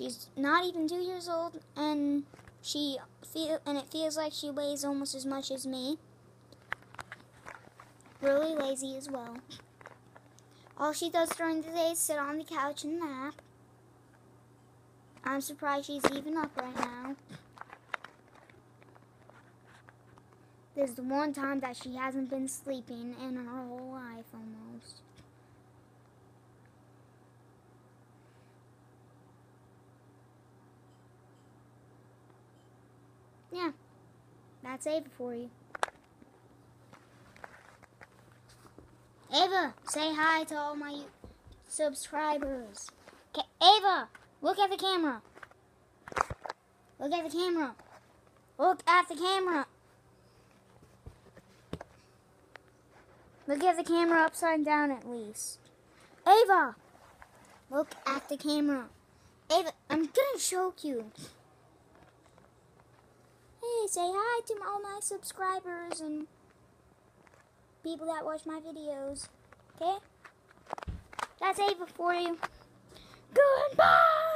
She's not even two years old, and she feel and it feels like she weighs almost as much as me. Really lazy as well. All she does during the day is sit on the couch and nap. I'm surprised she's even up right now. This is the one time that she hasn't been sleeping in her whole life almost. Yeah, that's Ava for you. Ava, say hi to all my subscribers. Okay, Ava, look at the camera. Look at the camera. Look at the camera. Look at the camera upside down at least. Ava, look at the camera. Ava, I'm gonna choke you. Hey, say hi to all my subscribers and people that watch my videos. Okay? That's Ava for you. Goodbye!